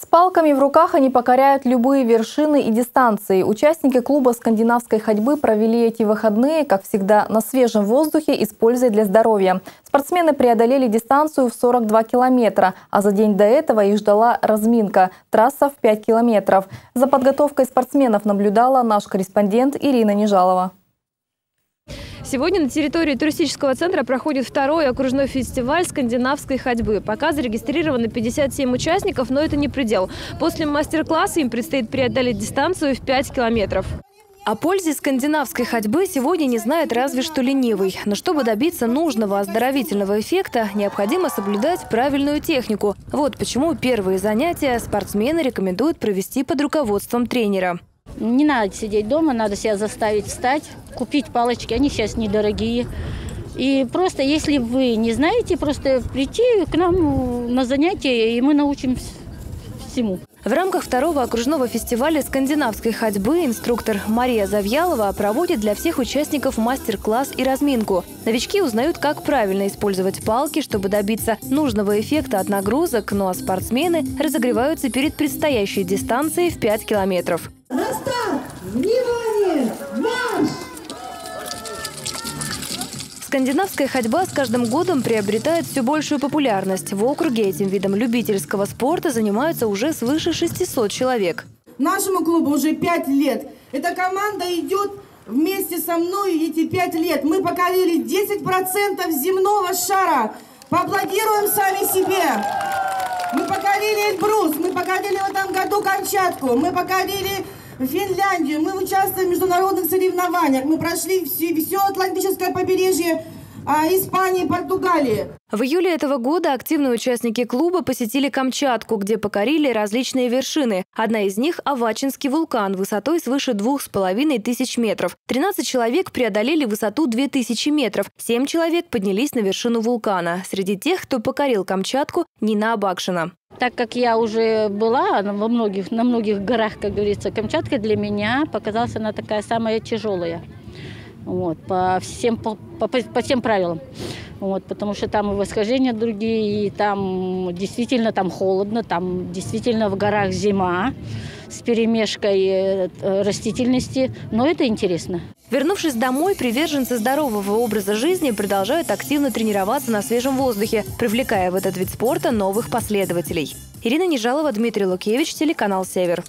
С палками в руках они покоряют любые вершины и дистанции. Участники клуба скандинавской ходьбы провели эти выходные, как всегда, на свежем воздухе, используя для здоровья. Спортсмены преодолели дистанцию в 42 километра, а за день до этого их ждала разминка – трасса в 5 километров. За подготовкой спортсменов наблюдала наш корреспондент Ирина Нежалова. Сегодня на территории туристического центра проходит второй окружной фестиваль скандинавской ходьбы. Пока зарегистрировано 57 участников, но это не предел. После мастер-класса им предстоит преодолеть дистанцию в 5 километров. О пользе скандинавской ходьбы сегодня не знает разве что ленивый. Но чтобы добиться нужного оздоровительного эффекта, необходимо соблюдать правильную технику. Вот почему первые занятия спортсмены рекомендуют провести под руководством тренера. Не надо сидеть дома, надо себя заставить встать, купить палочки, они сейчас недорогие. И просто, если вы не знаете, просто прийти к нам на занятия, и мы научим всему. В рамках второго окружного фестиваля скандинавской ходьбы инструктор Мария Завьялова проводит для всех участников мастер-класс и разминку. Новички узнают, как правильно использовать палки, чтобы добиться нужного эффекта от нагрузок, ну а спортсмены разогреваются перед предстоящей дистанцией в 5 километров. Внимание! Марш! Скандинавская ходьба с каждым годом приобретает все большую популярность. В округе этим видом любительского спорта занимаются уже свыше 600 человек. Нашему клубу уже 5 лет. Эта команда идет вместе со мной эти 5 лет. Мы покорили 10% земного шара. Поаплодируем сами себе. Мы покорили Эльбрус, мы покорили в этом году Камчатку, мы покорили Финляндию. Мы участвуем в международных соревнованиях. Мы прошли все, все Атлантическое побережье а, Испании, Португалии. В июле этого года активные участники клуба посетили Камчатку, где покорили различные вершины. Одна из них – Авачинский вулкан высотой свыше двух с половиной тысяч метров. 13 человек преодолели высоту 2000 метров. 7 человек поднялись на вершину вулкана. Среди тех, кто покорил Камчатку – Нина Абакшина. Так как я уже была во многих, на многих горах, как говорится, Камчатка для меня показалась она такая самая тяжелая. Вот, по, всем, по, по, по всем правилам. Вот, потому что там и восхождения другие, и там действительно там холодно, там действительно в горах зима с перемешкой э, растительности, но это интересно. Вернувшись домой, приверженцы здорового образа жизни продолжают активно тренироваться на свежем воздухе, привлекая в этот вид спорта новых последователей. Ирина Нежалова, Дмитрий Лукевич, телеканал «Север».